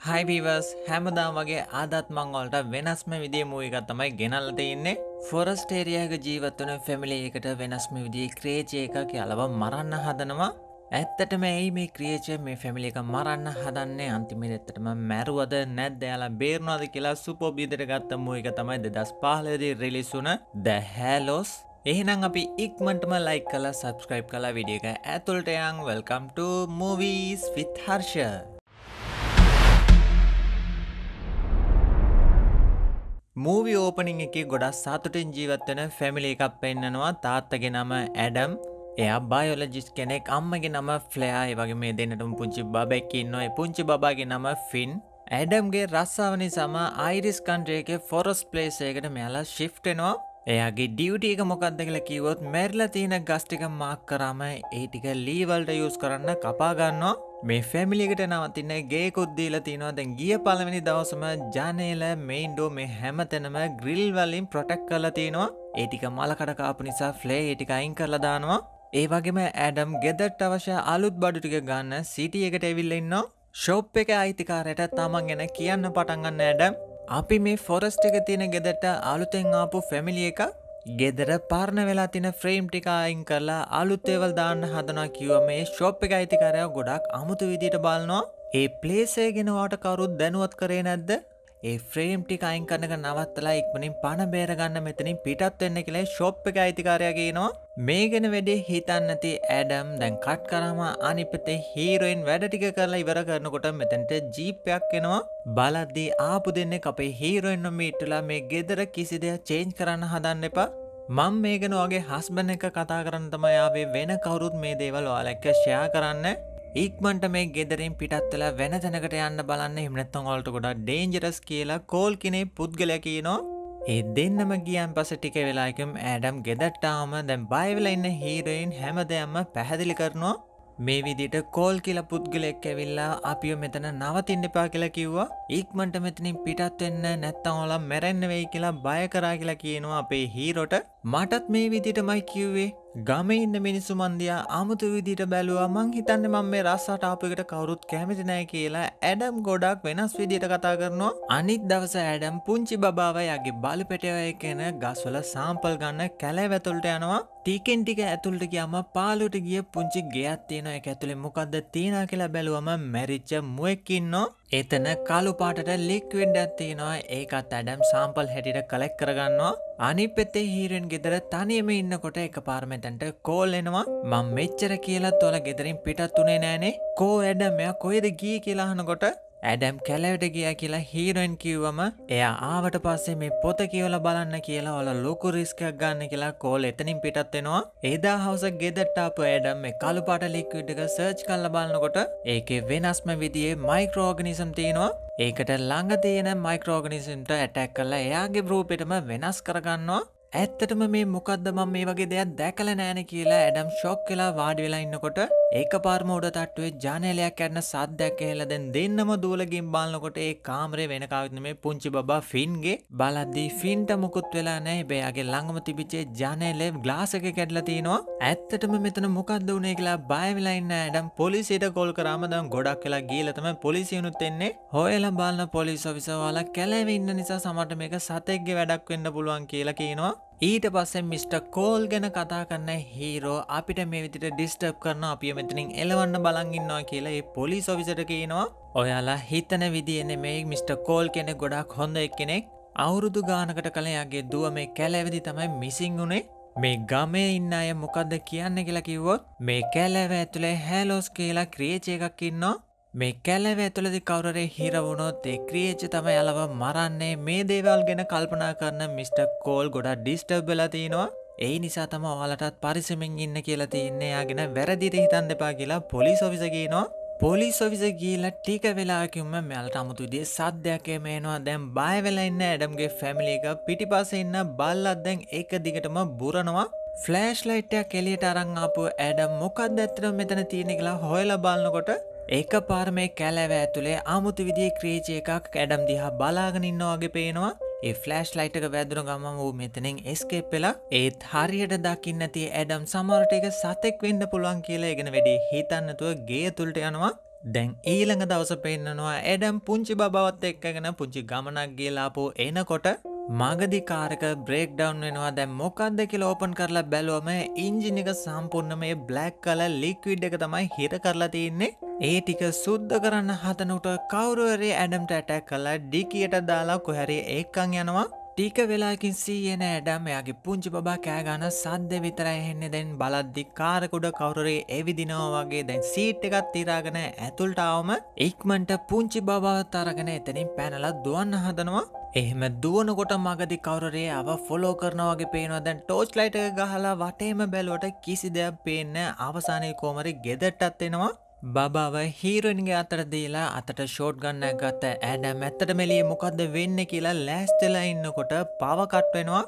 හයිබීවර්ස් හැමදාම් වගේ ආදත්මං වලට වෙනස්ම විදිිය මූයිකත් තමයි ගෙනල්ලට ඉන්නේ ෆොරස්ටේරියක ජීවත්වන ෆැමිලි එකට වෙනස්ම විදිී ක්‍රේචය එක කියලව මරන්න හදනවා. ඇත්තටම ඇයි මේ ක්‍රියචය මේ ෆැමිලි එක මරන්න හදන්නේ? අන්තිමිරත්තටම මැරුවද නැද්දයාලා බේරනවාද කියලා සුපෝබීදර ගත්ත මූයික තමයි දෙදස් පාලදී රිලිසුන ද හැලෝස් එහෙනම් අපි ඉක්මටම ලයි කල සබස්ක්‍රයිබ් කලා විඩිය එක ඇතුල්ටයන් වෙල්කම්ට මූවීස් විත් මූවි ඕපනිං එක ගොඩක් සාතුටින් ජීවත්වෙන ෆැමිලි එකක් පෙන්න්නනවා තාත්තගේ නම ඇඩම් එයා බයෝලජිස් කෙනෙක් අම්මගේ නම ෆ්ලයා වගේ මේ දෙන්නටම පුංචි බැක්කින්න නොයි පුංචි බාගේ නම ෆින් ඇඩම්ගේ රස්සාාවනි සම අයිරිස් කන්ට්‍රේක ෆොරස් පලේසයකට මෙයාලා ශිෆ්ටෙනවා එයාගේ ඩියවටීක මොකක්ද කියලා කිවොත් මැරල තියෙන ගස්ටික මාක් කරම ඒටික ලීවල්ට යස් කරන්න කපාගන්නවා මේ ෆැමිලිකට නවතින්න ගේකුද්දීල තියෙනවා දැන් ගිය පළවෙනි දවසම ජනේල මෙයින්ඩෝ මේ හැමතැනම ග්‍රිල් වලින් ප්‍රොටෙක්් කරලා තියෙනවා ඒටික මලකටකාපු නිසා ෆ්ලේ ඒටික අයින් කරලා දානවා. ඒ වගේම ඇඩම් ගෙදට අවශ්‍ය අලුත් බඩු ටික ගන්න සිටිය එකට ඇවිල්ල ඉන්න ශෝප් එක අයිතිකාරයට තමන් ගැන කියන්න පටන්ගන්න ඇඩම් අපි මේ ෆොරස්ට එක තියෙන ගෙදට අලුතෙන් ආපු ෆැමිලිය එක ගෙදර පාරණ වෙලා තින ෆ්‍රේම් ටිකායින් කරලා අලුත්තේවල් දාන්න හදනා කිව්ව මේ ශොප් එක අයිතිකාරය ගොඩක් අමුතු විදිට බලනවා. ඒ පලේසේ ගෙනවාට කවරුත් දැනුවත් කරේ නැද්ද? ඒ ෆ්‍රේම් ටික අයින් කරනක නවත්තලා ඉක්මනින් පණ බේරගන්න මෙතනින් පිටත් වෙන්න කියලේ ශොප් එක අයිතිකාරයගේනවා මේ ගැන වැඩේ හිතන්නති ඇඩම් දැන් කට් කරම අනිපතේ හීරෝයින් වැඩ ටික කරලා ඉවර කරනකොට මෙතැන්ට ජීපයක් එනවා. බලද්දී ආපු දෙන්න අපේ හීරෝයින්ම මීට්ටලා මේ ගෙදර කිසි දෙයක් චේන්ජ් කරන්න හදන්න එපා. මං මේගෙන වගේ හස්බන එක කතා කරන්න තමයාවේ වෙන කවුරුත් මේ දේවල් ඔයාලැක්ක ෂයා කරන්න. ඉක්මට මේ ගෙදරින් පිටත්වල වෙන තැනකට යන්න බලන්න. හිමනත්තන් ඔල්ට ගොඩ ඩේන්ජරස් කියලා කෝල් කෙනෙ පුද්ගල කියනවා. ඒ දෙන්නම ගියන් පස ටික වෙලාකම් ඇඩම් ගෙදට්ටාම දැම් බයිවෙල ඉන්න හීරයින් හැම දෙයම්ම පැහැදිලි කරනවා. මේ විදිට කෝල් කියල පුද්ගලෙක් ඇවිල්ලා අපියෝ මෙතන නවතින්න එපා කියලා කිව්වා. ඉක්මට මෙතනින් පිටත් වෙන්න නැත්තම් ඔලා මැරෙන්න වෙයි කියලා බය කරා කියලා කියනවා අපේ හීරොට මටත් මේ විදිටමයි කිව්වේ. ගම ඉන්න මිනිස්සු මන්දයා අමුතු විදිට බැලුවා මං හිතන්න මම මේ රස්සාට ආපකට කවුරුත් කැමති නෑ කියලා ඇඩම් ගොඩක් වෙනස් විදිට කතා කරනවා. අනිත් දවස ඇඩම් පුංචි බාවයගේ බලි පෙටවය කෙන ගස්වල සාම්පල් ගන්න කැලෑ වැතුල්ට යනවා. ටිකෙන් ටික ඇතුළට කියම පාලුට ගිය පුංචි ගෙයක් තියෙන එක ඇතුළේ මොකක්ද තියෙන කියලා බැලුවම මැරිච්ච මුවක්කින්නෝ එතන කලු පාටට ලික්විඩ් ඇත්තිනවා ඒකත් ඇඩම් සාම්පල් හැටිට කලෙක් කරගන්නවා. අනි පෙත්තේ හීරෙන් ගෙදර තනියම ඉන්නකොට එක පාර්මතැන්ට කෝල් එනවා. මං මෙච්චර කියලා තොල ගෙදරින් පිටත් වනේ නෑනේ කෝ ඇඩ මෙයා කොයිද ගී කියලාහනකොට ඇඩම් කැලවට ගිය කියලා හීරොයින් කිව්වම එයා ආවට පස්සේ මේ පොත කියවල බලන්න කියලා ඔල ලොකු රිස්කයක් ගන්න කියලා කෝල් එතනින් පිටත්වෙනවා ඒදා හවස ගෙදට්ටාපු ඇඩම් මේ කළු පාට ලික්විඩ්ක සර්ච් කල්ල බලන්නකොට ඒකේ වෙනස්ම විදියේ මයික්‍රෝගනිසම් තියෙනවා. ඒකට ළඟ තියෙන මයික්‍රෝගනිසම්ට ඇටැක් කල්ලා එයාගේ බ්‍රූපිටම වෙනස් කරගන්නවා. ඇත්තටම මේ මොකක්ද මම මේ වගේ දෙයක් දැකල නෑන කියලා ඇඩම් ශොක් කියලා වාඩි වෙලා ඉන්නකොට ඒක පාර්මෝඩ තට්ටුවේ ජනලයක් ඇන්න සද්දැක් එහෙල දැන් දෙන්නම දූලගින් බලන්නකොට ඒ කාමරේ වෙනකාවිත්න මේ පුංචි බා ෆින්ගේ. බලද්දී ෆින්ට මුකුත් වෙලා නෑ බෑයාගේ ළඟම තිබිච්චේ ජනලේ ග්ලාසක කැඩලා තියෙනවා ඇත්තටම මෙතන මොකක්ද වනේ කියලා බයවෙලයින්න ඇඩම් පොලිසිට කොල් කරාමදම් ගොඩක් කියලා ගීලතම පොලිසියනුත් එන්නේ. හොයලා බලන්න පොලිස් ඔෆිසවාලා කැලව ඉන්න නිසා සමට මේක සතෙක්ගේ වැඩක් වෙන්න පුළුවන් කියලා කියනවා. ඊට පස්සෙන් මිස්ට කෝල් ගැන කතා කරන්න හීරෝ අපිට මේ විදිට ඩිස්ටප් කරන අපිය මෙතනින් එලවන්න බලංගන්නවා කියලා ඒ පොලි සොවිසට කියනවා. ඔයාලා හිතන විදින මේ මිස්ට කෝල් කෙනෙ ගොඩක් හොඳ එක් කෙනෙක් අවුරුදු ගානකට කළයාගේ දුව මේ කැලැවෙදි තමයි මිසිං වුණේ මේ ගමේ ඉන්න අය මොකක්ද කියන්න කියලා කිව්වොත් මේ කැලැව ඇතුළේ හැලෝස් කියලා ක්‍රියචය එකක් ඉන්නවා. මේ කැලව ඇතුළදි කවුරේ හිරවුණොත් ඒ ක්‍රියච්ච තම යලව මරන්නේ. මේ දේවල් ගැන කල්පනා කරන මිස්ට කෝල් ගොඩක් ඩිස්ටබ් වෙලතිනවා ඒ නිසා තම ඔයාලටත් පරිසමෙන් ඉන්න කියලා තියන්නේ. යාගෙන වැරදිට හිතන් දෙපා කියලා පොලිස් ඔෆිසගේනවා පොලිස් ඔෆිස ගීල ටික වෙලාකිම මෙල්ට අමුතුදේ සද්‍යයක්කේ මේනවා දැම් බයවෙලා ඉන්න ඇඩම්ගේ ෆැමිලික පිටිපස ඉන්න බල්ලත් දැන් ඒක දිගටම බුරනවා. ෆලෑෂ් ලයිට්ටයක් කෙලියට අරංආපු ඇඩම් මොකක්ද ඇත්තර මෙතන තියෙනෙ කියලා හොයල බලන්නකොට ඒක පාර මේ කැලෑව ඇතුළේ අමුතු විදිිය ක්‍රේචය එකක් ඇඩම් දිහා බලාගෙනන්නවාගේ පේනවා. ඒ ෆලෑෂ් ලයිටක වැදුර ගම වූ මෙතනින් එස්කේප් වෙලා ඒත් හරියට දකින්න ඇති ඇඩම් සමරට එක සතෙක් වෙන්න පුළුවන් කියලා ඉගෙන වැඩි හිතන්නතුව ගේ තුළට යනවා. දැන් ඊළඟ දවස පෙන්න්නනවා ඇඩම් පුංචි බවත් එක්කගෙන පුංචි ගමනක් ගේලාපු එනකොට මගදි කාරක බ්‍රේක් ඩවන්් වෙනවා. දැ මොකක්ද කියල ඕපන් කරලා බැලුවම ඉංජිනික සම්පූර්ණ මේ බ්ලක් කල ලික්විඩ් එක තමයි හිර කරලා තියන්නේ. ඒ ටික සුද්ධ කරන්න හතනුට කවරුවරේ ඇඩම්ට ඇටැක් කලා ඩිකියට දාලා කොහැරි ඒකං යනවා. ටික වෙලාකින් සීයන ඇඩම් එයාගේ පුංචි බා කෑගන සද්ද විතර එහෙන්නේ දැන් බලද්දි කාරකුඩ කවුරේ එවිදිනවා වගේ. දැන් සීට් එකත් තිරාගෙන ඇතුල්ටාවම ඉක්මන්ට පුංචි බවත් අරගෙන එතනින් පැනලා දුවන්න හදනවා. එහෙම දුවනකොට මගදි කවරේ අව ෆොලෝ කරනවගේ පේනවා. දැන් ටෝච් ලයිට ගහලා වටේම බැලුවට කිසි දෙයක් පේන්න අවසානය කෝමරි ගෙදටත් එනවා. බබාව හීරනිගේ අතර දීලා අතට ෂෝට් ගන්න ගත්ත ඇඩ මැත්තට මෙලිය මොකක්ද වෙන්න කියලා ලෑස්තෙලා ඉන්නකොට පවකට්වෙනවා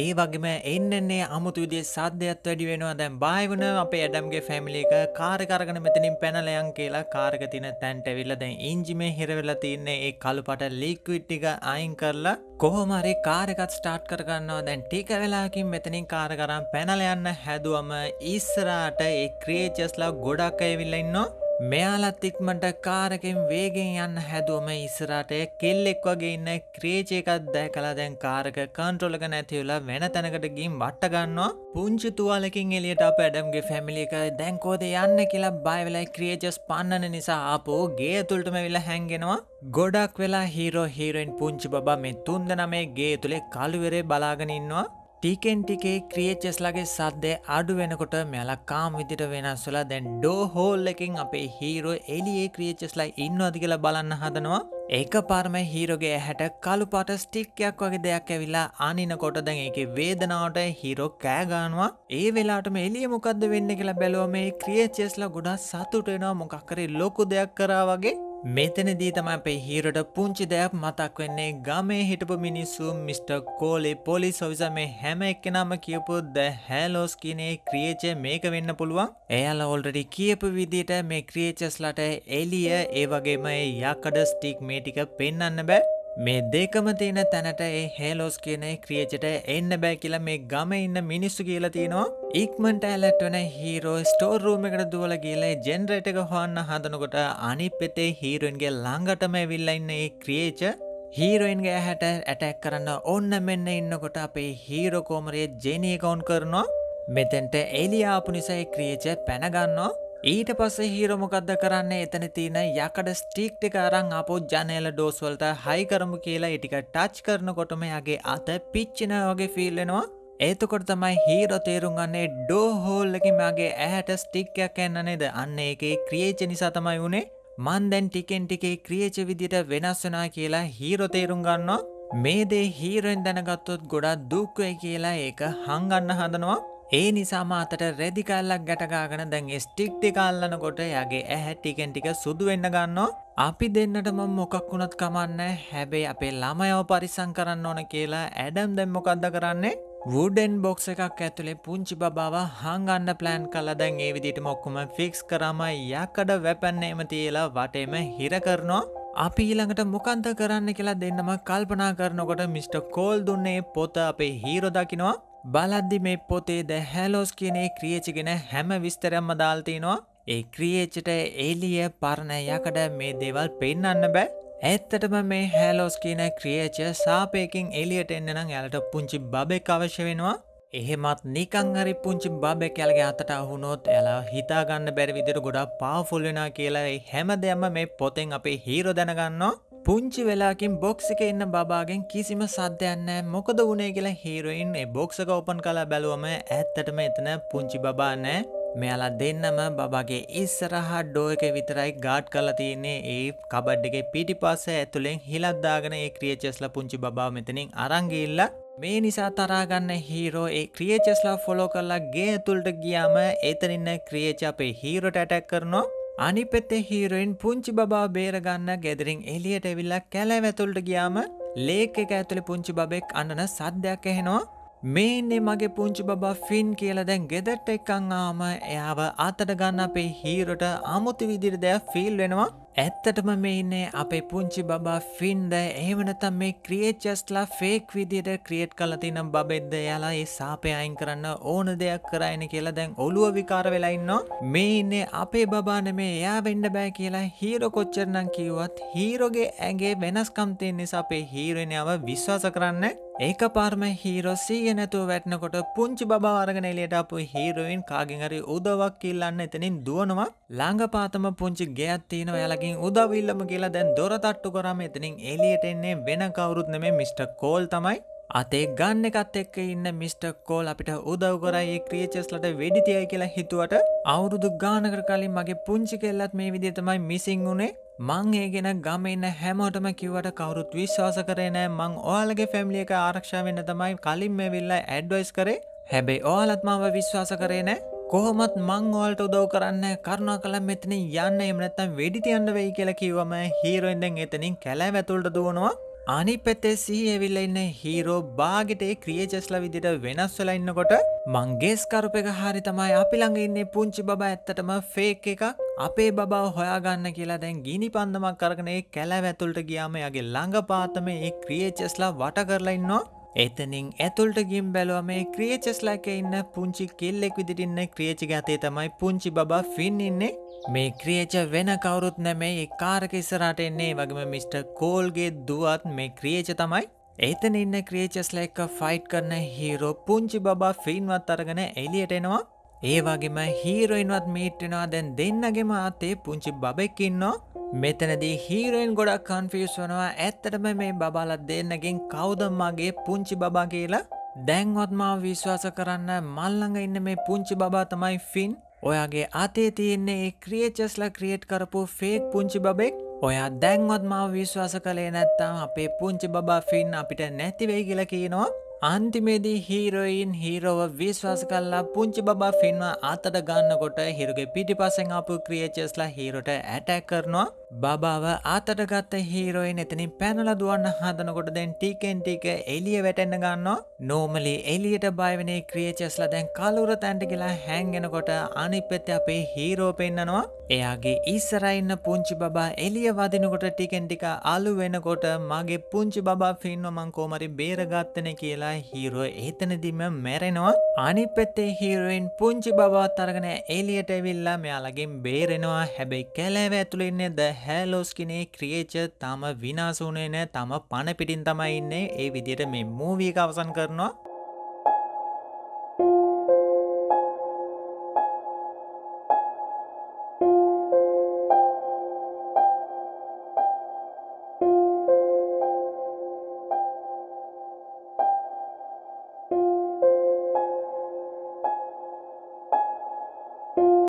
ඒ වගේම එන්නන්නේ අමුතු විදිේ සාධ්‍යයත් වැඩි වෙනවා. දැන් බායවන අපේ ඇඩම්ගේ ෆැමිලික කාරකරගන මෙතනින් පැනලයන් කියලා කාරක තින තැන්ට විල්ල දැන් ඉංජිමේ හිරවෙලා තින්නේ. ඒ කළුපට ලික්විට්ටික අයින් කරලා කොහොමරි කාරකත් ස්ටාර්ට් කරගන්නවා. දැන් ටික වෙලාකින් මෙතනින් කාරකරම් පැනලයන්න හැදුවම ඉස්සරාට ඒ ක්‍රේචස්ලා ගොඩක් ඇවිල්ල ඉන්නවා. මෙයාලත් ඉක්මට කාරකෙන් වේගෙන් යන්න හැදුවම ඉස්සරට කෙල්ලෙක් වගේ ඉන්න ක්‍රේචයකත් දැ කලා දැන් කාරක කන්ට්‍රොලක නැතිවලා වෙන තැනකට ගින් වට්ටගන්නවා පුංචි තුවාලකින් එලියට අප ඇඩම්ගේ ෆැමිලික දැන්කෝද යන්න කියලා බයිවෙලයි ක්‍රියජස් පන්නන නිසා ආපෝ ගේ තුළටම වෙලා හැන්ගෙනවා ගොඩක් වෙලා හීරෝ හීරෙන් පුංචි බා මේ තුන්ද නමේ ගේ තුළේ කළුවරේ බලාගෙන ඉන්නවා. ටිකෙන් ටිකේ ක්‍රියචස්ලගේ සද්දය අඩු වෙනකොට මෙයාලා කාම් විදිට වෙනස්වලා දැන් ඩෝ හෝල් එකින් අපේ හීරෝ එලියේ ක්‍රියචස්ලයි ඉන්නවාදි කියලා බලන්න හදනවා. ඒක පරම හීරෝගේ හැට කළු පාට ස්ටික්යක් වගේ දෙයක් ඇවිල්ලා අනින කොට දැන් ඒක වේදනාවට හිරෝ කෑගානවා ඒ වෙලාටම එලිය මොකක්ද වෙන්න කියලා බැලුව මේ ක්‍රියචස්ලා ගොඩා සතුටෙනවා මොකක්කරේ ලොකු දෙයක් කරා වගේ. මෙතනදී තම අපේ හීරට පුංචි දෙයක් මතක් වෙන්නේ. ගමේ හිටපු මිනිස්සු මිස්ට කෝලේ පොලිස් ඔවිස මේ හැම එක්කෙනම කියපු ද හැලෝස් කියනේ ක්‍රියච මේක වෙන්න පුළුවන්. එයාල ඔල්රඩි කියපු විදිට මේ ක්‍රියචස්ලට එලිය ඒ වගේම යකඩ ස්ටික් මේ ටික පෙන්න්න බෑ. මේ දෙකම තියෙන තැනට ඒ හේලෝස් කියන ක්‍රියචට එන්න බෑ කියලා මේ ගම ඉන්න මිනිස්සු කියලා තියෙනවා. ඉක්මට ඇලට වන හීරෝ ස්ටෝර් රූම එකට දුවල කියල ජෙන්රට එක හොන්න හදනකොට අනි පෙතේ හීරුවන්ගේ ළඟටම විල්ලඉන්න ඒ ක්‍රියේච හීරෝයින්ගේ හැට ඇටැක් කරන්න ඔන්න මෙන්න ඉන්නකොට අපේ හීරෝකෝමරයේ ජෙනීකවුන් කරනවා. මෙතැන්ට එලියාපු නිසා ක්‍රියච පැනගන්නවා ඊට පස්සේ හීරොමොකක්ද කරන්න? එතන තියෙන යකඩ ස්ටික්ටි අරං අපෝ ජනල ඩෝස්වල්ට හයි කරමු කියලා ඉටික ටච් කරනකොටම යගේ අත පිච්චින වගේ ෆිල්ලෙනවා ඒතකොට තමයි හීරෝ තේරුම් ගන්නේ ඩෝ හෝල්ලකි මගේ ඇහැට ස්ටික්යක් එන්න නේද? අන්න ඒකේ ක්‍රියේච නිසා තමයි වුණේ මන් දැන් ටිකෙන් ටිකේ ක්‍රියේච විදිට වෙනස් වෙනා කියලා හීරෝ තේරුම් ගන්නවා. මේ දේ හීරෙන් දැනගත්තොත් ගොඩක් දුක්වේ කියලා ඒක හංගන්න හදනවා. ඒ නිසාම අතට රෙදිකල්ලක් ගැටගාගෙන දැන් ස්ටික්ටි කල්ලන කොට යගේ ඇහැ ටිකෙන් ටික සුදු වෙන්න ගන්නවා. අපි දෙන්නටම මොකක් වුණත් කමන්න. හැබැයි අපේ ළමයව පරිසං කරන්න ඕන කියලා ඇඩම් දැම් මොකක්ද කරන්නේ? වඩෙන් බොක්ස එකක් ඇතුළේ පුංචි බාව හංගන්න ප්ලෑන් කල දැන් ඒ විදිට මොක්කුම ෆික්ස් කරම යකඩ වැපැන්නේම තියලා වටේම හිර කරනවා. අපි ඊළඟට මොකන්ද කරන්න කියලා දෙන්නම කල්පනා කරනකොට මිස්ට කෝල් දුන්නේ පොත අපේ හීරොදකිනවා බලද්දි මේ පොතේ ද හැලෝස් කියනේ ක්‍රියචිගෙන හැම විස්තරම්ම දාල්තිනවා ඒ ක්‍රියේච්චට එලිය පරණ යකට මේ දේවල් පෙන්න්න බෑ. ඇත්තටම මේ හැලෝස් කියන ක්‍රියච සාපයකින් එලියට එන්නනම් ඇලට පුංචි බබෙක් අවශ්‍ය වෙනවා. එහෙමත් නිකං හරි පුංචි බබෙ කැලගේ අතට අහුනොත් ඇලා හිතාගන්න බැරි විදිර ගොඩා පාෆුල්වෙන කියලා හැම දෙයම මේ පොතෙන් අපේ හීරෝ දැනගන්නවා. පුංචි වෙලාකින් බොක්ස එක ඉන්න බාගෙන් කිසිම සද්‍යයන්නෑ මොකද වුණේ කියලා හීරොයින් ඒ බොක්සක ඔපන් කලා බැලුවම ඇත්තටම එතන පුංචි බානෑ මෙයාලා දෙන්නම බබගේ ඉස්සරහා ඩෝ එක විතරයි ගාඩ් කලා තියන්නේ. ඒ කබඩ්ඩගේ පිටි පස්ස ඇතුළෙන් හිලද්දාගෙන ඒ ක්‍රියචස්ල පුංචි බාව මෙතනින් අරංගිල්ල මේ නිසා තරාගන්න හීරෝ ඒ ක්‍රියචස්ලා ෆොලෝ කරලා ගේ තුල්ට ගියාම එතනින්න ක්‍රියච අපේ හීරොට ඇටැක් කරනවා. අනි පෙත්තේ හීරෝයින් පුංචි බා බේරගන්න ගෙදරින් එලියට ඇවිල්ලා කැලෑ වැතුල්ට ගියාම ලේක එක ඇතුළි පුංචි බෙක් අන්නන සද්‍යයක් එහෙනවා මේන්නේ මගේ පුංචි බබා ෆින් කියල දැන් ගෙදට එක්කං ආම එයාව අතට ගන්න අපේ හීරට අමුතු විදිර දෙයක් ෆිල් වෙනවා. ඇත්තටම මේ ඉන්නේ අපේ පුංචි බබා ෆින්ද එහෙමනතම් මේ ක්‍රියේචස්ලා ෆේක් විදියට ක්‍රියට් කල තිනම් බබෙද්ද යාලා ඒ සාපය අයින් කරන්න ඕන දෙයක් කරයින කියලා දැන් ඔලුව විකාර වෙලා ඉන්නවා. මේ ඉන්නේ අපේ බබාන මේ එයා වෙන්න බෑ කියලා හීරෝ කොච්චරනම් කිව්වත් හීරෝගේ ඇගේ වෙනස්කම් තියෙන නිසා අපේ හීරෝයිනව විශ්වාස කරන්න. ඒක පාර්ම හීරෝ සීය නැතුව වැටනකොට පුංචි බා අරගෙන එලියට අපු හීරෝයින් කාගෙන් හරි උදවක් කිල්ලන්න එතනින් දුවනවා ළඟ පාතම පුංචි ගෙයක් තියෙනවා එයාලගේ මගින් උදවිල්ලම කියලා දැන් දොරතට්ටු කරම එතනින් එලියට එන්නේ වෙන කවුරුත් නෙමේ මිස්ට. කෝල් තමයි අතේ ගන්න එකත් එක්ක ඉන්න මිස්ට. කෝල් අපිට උදව් කරයි ක්‍රියචස්ලට වෙඩිතියයි කියලා හිතුවට අවුරුදු ගානකට කලින් මගේ පුංචි කෙල්ලත් මේ විදිහ තමයි මිසිං වුණේ මං ඒ ගෙන ගමඉන්න හැමෝටම කිවට කවරුත් විශ්වාස කරේ නෑ. මං ඔයාලගේ ෆැම්ලිය එක ආරක්ෂාවෙන්න තමයි කලින් මේ විල්ලා ඇඩ්වයිස් කරේ. හැබැයි ඕලත්මාව විශ්වාස කරේ නෑ. කොහොමත් මං ඕල්ට උදව් කරන්න කරුණා කළ මෙතන යන්න එමනත්තම් වෙඩි තියන්න වෙයි කියලා කිව්වම හීරෝෙන්දෙන් එතනින් කැලෑ ඇතුළට දුවනවා. අනි පැත්තේ සී ඇවිල්ල ඉන්න හීරෝ බාගෙටේ ක්‍රියජස්ල විදිට වෙනස් වෙලා ඉන්නකොට මංගේස් කරුප එක හරි තමයි අපි ළඟ ඉන්නේ පුංචි බබා ඇත්තටම ෆේක් එකක්. අපේ බව හොයාගන්න කියලා දැන් ගිනි පන්දමක් කරගනේ කැලෑ ඇතුළට ගියාම යගේ ළඟ පාතම ඒ ක්‍රියචස්ලා වට කරලා ඉන්නවා. එතනින් ඇතුල්ට ගිම් බැලුව මේ ක්‍රියචස්ලක ඉන්න පුංචි කෙල්ලෙක් විදිටින්න ක්‍රියචි ගතේ තමයි පුංචි බබා ෆින් ඉන්නේ. මේ ක්‍රියච වෙන කවුරුත් නැමේ කාරක ඉස්සරට එන්නේ. වගේම මිස්ට කෝල්ගේ දුවත් මේ ක්‍රියච තමයි. එතන ඉන්න ක්‍රියචස්ල එක ෆයිට් කරන හීරෝ පුංචි බබා ෆින්වත් අරගෙන එලියට එනවා. ඒ වගේම හීරෝයින්වත් මීට්ටෙනවා දැන් දෙන්නගෙම අතේ පුංචි බබෙක්කින්නවා මෙතනදී හීරෝයින් ගොඩක් කන්ෆියස් වනවා. ඇත්තටම මේ බබාලත් දෙන්නගෙන් කෞදම්මාගේ පුංචි බබා කියලා? දැන්වත්මා විශ්වාස කරන්න මල්ලඟ ඉන්න මේ පුංචි බබා තමයි ෆින් ඔයාගේ අතේ තියෙන්නේ ඒ ක්‍රියචස්ල ක්‍රියට් කරපු ෆේක් පුංචි බබෙක්. ඔයා දැන්වත් මාව විශ්වාස කළේ නැත්තම් අපේ පුංචි බබා ෆින් අපිට නැතිවෙයි කියලා කියනවා. අන්තිමේදී හීරෝයින් හීරෝව විශ්වාස කල්ලා පුංචි බා ෆින්ව අතට ගන්නකොට හිරුගේ පිටි පසෙන් අපපු ක්‍රියචස්ලා හීරොට ඇටැක් කරනවා. බබාව අතට ගත්ත හීරෝයින් එතනින් පැනල දුවන්න හදනකොට දැන් ටිකෙන් ටික එලිය වැටෙන්න ගන්නවා. නෝමලි එලියට බයවනේ ක්‍රියචස්ලා දැන් කලුර තැන්ට කියලා හැන්ගෙනකොට අනිපෙත්ත අපේ හීරෝ පෙන්න්නනවා එයාගේ ඉස්සරයින්න පුංචි බා එලිය වදිනකොට ටිකෙන් ටික අලු වෙනකොට මගේ පුංචි බා ෆින්ව මං කෝමරි බේරගත්තන කියලා හීරෝ ඒතනදිම මැරෙනවා. අනි පෙත්තේ හීරුවෙන් පුංචි බවත් අරගෙන එලියට ඇවිල්ලා මෙයාලගින් බේරෙනවා. හැබැයි කැලෑව ඇතුළෙන්නේ ද හැලෝස්කිනේ ක්‍රියේච තම විනාසුනේ නෑ තම පණ පිටින් තමයි ඉන්නේ. ඒ විදියට මේ මූවීක අවසන් කරනවා.